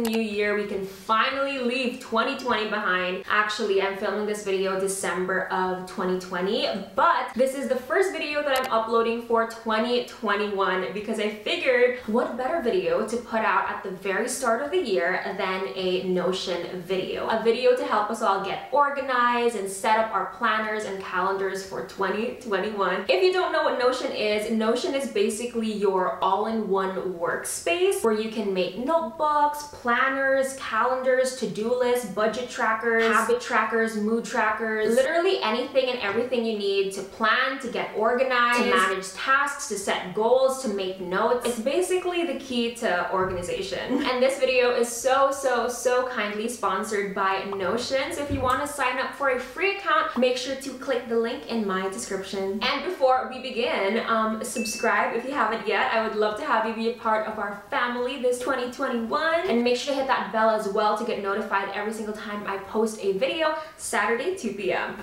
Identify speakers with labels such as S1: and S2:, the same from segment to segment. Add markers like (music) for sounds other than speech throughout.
S1: new year. We can finally leave 2020 behind. Actually, I'm filming this video December of 2020, but this is the first video that I'm uploading for 2021 because I figured what better video to put out at the very start of the year than a Notion video. A video to help us all get organized and set up our planners and calendars for 2021. If you don't know what Notion is, Notion is basically your all-in-one workspace where you can make notebooks, planners, calendars, to-do lists, budget trackers, habit trackers, mood trackers, literally anything and everything you need to plan, to get organized, to manage tasks, to set goals, to make notes. It's basically the key to organization. (laughs) And this video is so, so, so kindly sponsored by Notion. So if you want to sign up for a free account, make sure to click the link in my description. And before we begin, um, subscribe if you haven't yet. I would love to have you be a part of our family this 2021. And make sure to hit that bell as well to get notified every single time I post a video, Saturday 2 p.m.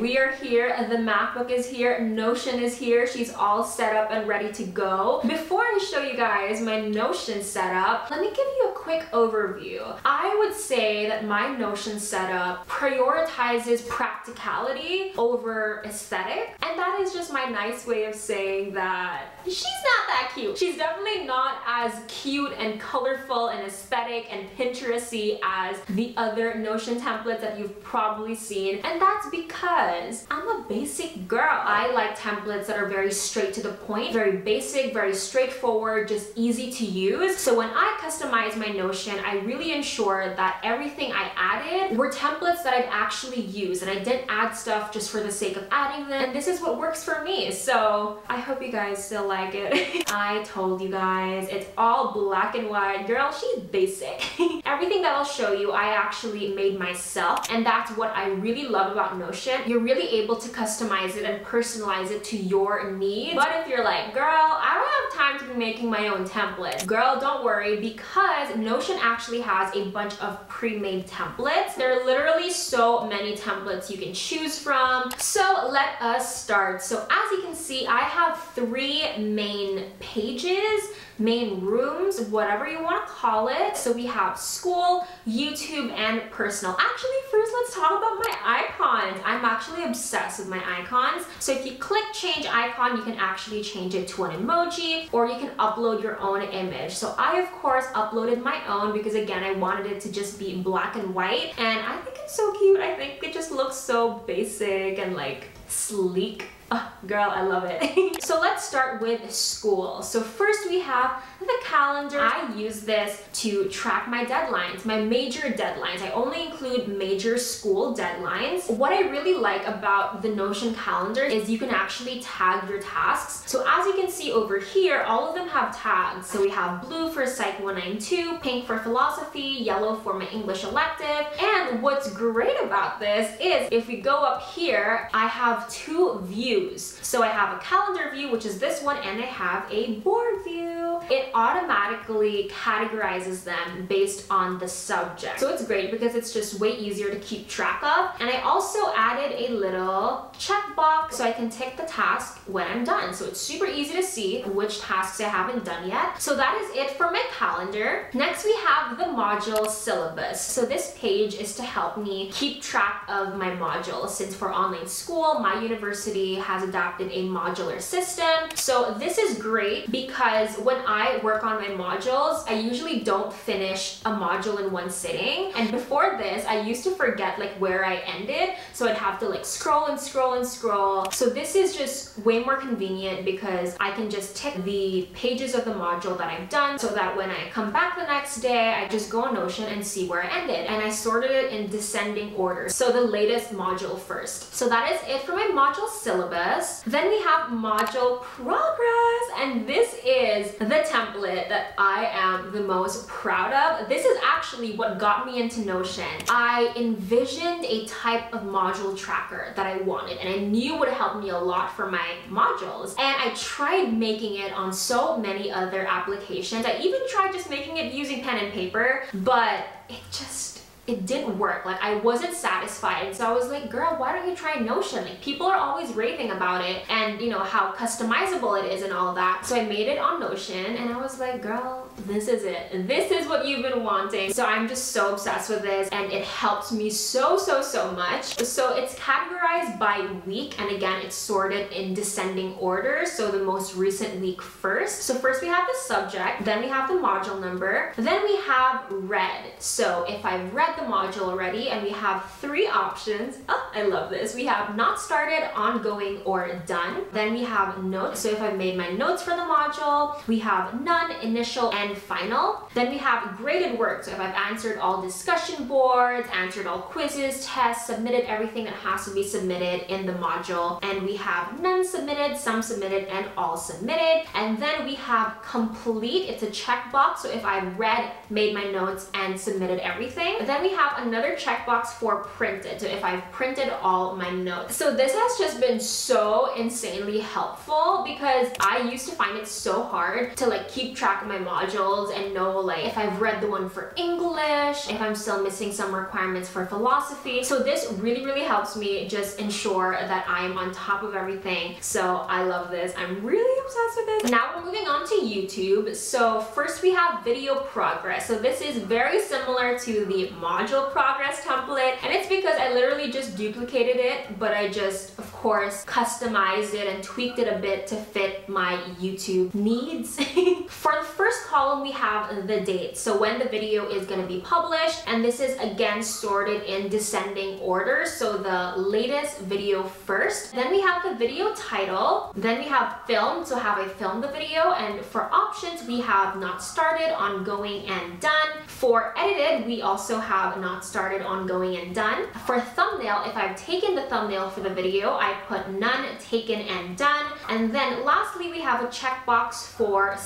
S1: we are here, the MacBook is here, Notion is here, she's all set up and ready to go. Before I show you guys my Notion setup, let me give you a quick overview. I would say that my Notion setup prioritizes practicality over aesthetic, and that is just my nice way of saying that she's not that cute. She's definitely not as cute and colorful and aesthetic and Pinteresty as the other Notion templates that you've probably seen. And that's because I'm a basic girl. I like templates that are very straight to the point, very basic, very straightforward, just easy to use. So when I customize my Notion, I really ensure that everything I added were templates that I'd actually use and I didn't add stuff just for the sake of adding them. And this is what works for me. So I hope you guys still like it. (laughs) I told you guys, it's all black and white. Girl, she's basic. (laughs) Everything that I'll show you, I actually made myself. And that's what I really love about Notion. You're really able to customize it and personalize it to your needs. But if you're like, girl, I don't have time to be making my own template. Girl, don't worry because Notion actually has a bunch of pre-made templates. There are literally so many templates you can choose from. So let us start. So as you can see, I have three main pages main rooms, whatever you want to call it. So we have school, YouTube, and personal. Actually, first let's talk about my icons. I'm actually obsessed with my icons. So if you click change icon, you can actually change it to an emoji or you can upload your own image. So I, of course, uploaded my own because again, I wanted it to just be black and white. And I think it's so cute. I think it just looks so basic and like sleek Oh, girl, I love it. (laughs) so let's start with school. So first we have the calendar. I use this to track my deadlines, my major deadlines. I only include major school deadlines. What I really like about the Notion calendar is you can actually tag your tasks. So as you can see over here, all of them have tags. So we have blue for Psych 192, pink for philosophy, yellow for my English elective. And what's great about this is if we go up here, I have two views views. So I have a calendar view, which is this one, and I have a board view. It automatically categorizes them based on the subject. So it's great because it's just way easier to keep track of. And I also added a little checkbox so I can tick the task when I'm done. So it's super easy to see which tasks I haven't done yet. So that is it for my calendar. Next we have the module syllabus. So this page is to help me keep track of my modules since for online school, my university has has adopted a modular system. So this is great because when I work on my modules, I usually don't finish a module in one sitting. And before this, I used to forget like where I ended. So I'd have to like scroll and scroll and scroll. So this is just way more convenient because I can just tick the pages of the module that I've done so that when I come back the next day, I just go on Notion and see where I ended. And I sorted it in descending order. So the latest module first. So that is it for my module syllabus. Then we have module progress, and this is the template that I am the most proud of. This is actually what got me into Notion. I envisioned a type of module tracker that I wanted, and I knew would help me a lot for my modules. And I tried making it on so many other applications. I even tried just making it using pen and paper, but it just it didn't work. Like I wasn't satisfied. So I was like, girl, why don't you try Notion? Like people are always raving about it and you know how customizable it is and all that. So I made it on Notion and I was like, girl, this is it. This is what you've been wanting. So I'm just so obsessed with this and it helps me so, so, so much. So it's categorized by week and again, it's sorted in descending order. So the most recent week first. So first we have the subject, then we have the module number, then we have read. So if I've read the module already and we have three options, oh, I love this. We have not started, ongoing, or done. Then we have notes. So if I've made my notes for the module, we have none, initial, and final. Then we have graded work. So if I've answered all discussion boards, answered all quizzes, tests, submitted everything that has to be submitted in the module. And we have none submitted, some submitted, and all submitted. And then we have complete. It's a checkbox. So if I've read, made my notes, and submitted everything. Then we have another checkbox for printed. So if I've printed all my notes. So this has just been so insanely helpful because I used to find it so hard to like keep track of my modules and know like if I've read the one for English, if I'm still missing some requirements for philosophy. So this really, really helps me just ensure that I am on top of everything. So I love this. I'm really obsessed with. Now we're moving on to YouTube. So first we have video progress. So this is very similar to the module progress template and it's because I literally just duplicated it but I just of course customized it and tweaked it a bit to fit my YouTube needs. (laughs) For the first column we have the date. So when the video is going to be published and this is again sorted in descending order. So the latest video first. Then we have the video title. Then we have film so have I filmed the video. And for options we have not started ongoing and done. For edited we also have not started ongoing and done. For thumbnail if I've taken the thumbnail for the video I put none taken and done. And then lastly we have a checkbox for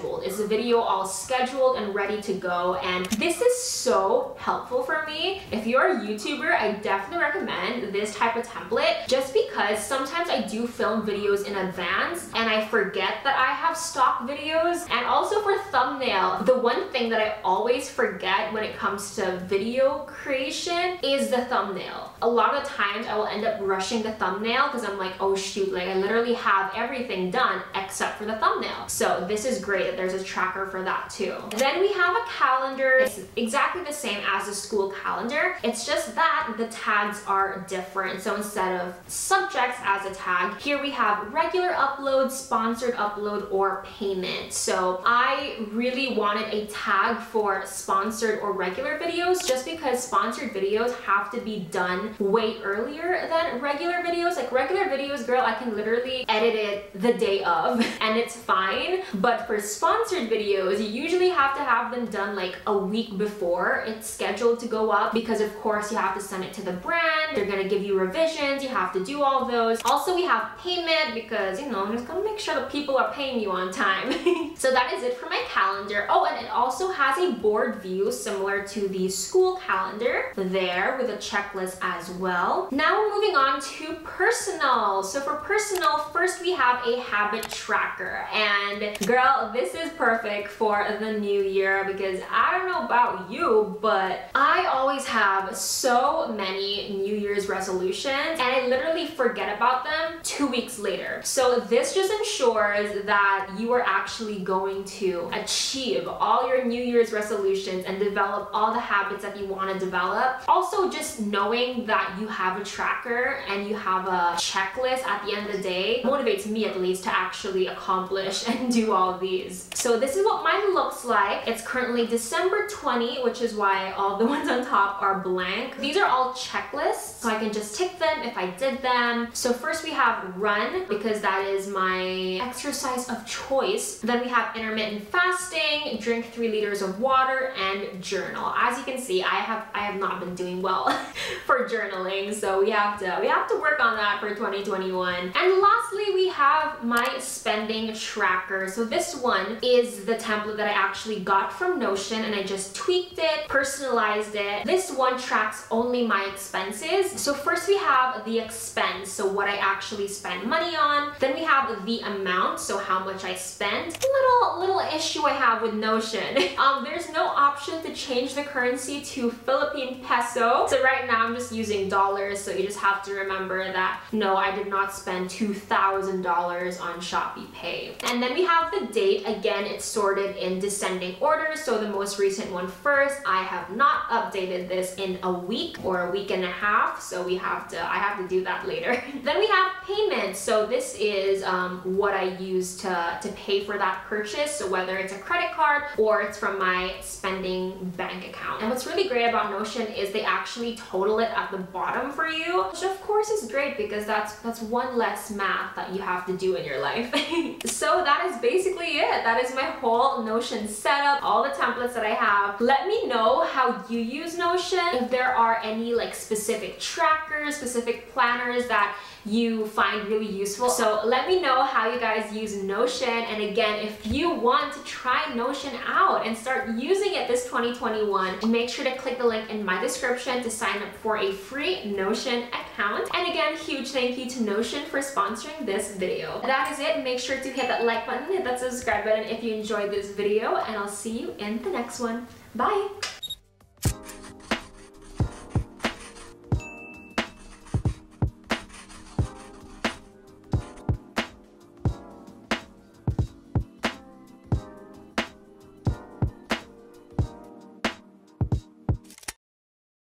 S1: scheduled. Is the video all scheduled and ready to go? And this is so helpful for me. If you're a YouTuber I definitely recommend this type of template just because sometimes I do film videos in advance and I forget that I have stock videos. And also for thumbnail the one thing that I always forget when it comes to video creation is the thumbnail. A lot of times I will end up rushing the thumbnail because I'm like oh shoot like I literally have everything done except for the thumbnail. So this is great that there's a tracker for that too. Then we have a calendar. It's exactly the same as a school calendar. It's just that the tags are different. So instead of subjects as a tag here we have regular upload sponsored upload or payment. So I really wanted a tag for sponsored or regular videos just because sponsored videos have to be done way earlier than regular videos. Like regular videos girl I can literally edit it the day of (laughs) and it's fine. But for sponsored videos you usually have to have them done like a week before it's scheduled to go up because of course you have to send it to the brand they're gonna give you revisions you have to do all those. Also we have payment because you know I'm just gonna make sure that people are paying you on time. (laughs) So that is it for my calendar. Oh and it also has a board view similar to the school calendar there with a checklist as well. Now we're moving on to personal. So for personal first we have a habit tracker. And girl this is perfect for the new year because I don't know about you but I always have so many new year's resolutions and I literally forget about them two weeks later so this just ensures that you are actually going to achieve all your new year's resolutions and develop all the habits that you want to develop also just knowing that you have a tracker and you have a checklist at the end of the day motivates me at least to actually accomplish and do all these. So this is what mine looks like. It's currently December 20, which is why all the (laughs) ones on top are blank. These are all checklists, so I can just tick them if I did them. So first we have run, because that is my exercise of choice. Then we have intermittent fasting, drink three liters of water, and journal. As you can see, I have I have not been doing well (laughs) for journaling, so we have to we have to work on that for 2021. And lastly, we have my spending tracker. So this one is the template that I actually got from Notion and I just tweaked it, personalized it. This one tracks only my expenses. So first we have the expense expense, so what I actually spend money on. Then we have the amount, so how much I spend. Little, little issue I have with Notion. (laughs) um, there's no option to change the currency to Philippine peso. So right now I'm just using dollars, so you just have to remember that no, I did not spend $2,000 on Shopee Pay. And then we have the date. Again, it's sorted in descending order, so the most recent one first. I have not updated this in a week or a week and a half, so we have to, I have to do that later. (laughs) then we have payments. So this is um, what I use to, to pay for that purchase. So whether it's a credit card or it's from my spending bank account. And what's really great about Notion is they actually total it at the bottom for you, which of course is great because that's, that's one less math that you have to do in your life. (laughs) so that is basically it. That is my whole Notion setup, all the templates that I have. Let me know how you use Notion, if there are any like specific trackers, specific planners that you find really useful. So let me know how you guys use Notion. And again, if you want to try Notion out and start using it this 2021, make sure to click the link in my description to sign up for a free Notion account. And again, huge thank you to Notion for sponsoring this video. That is it. Make sure to hit that like button, hit that subscribe button if you enjoyed this video, and I'll see you in the next one. Bye!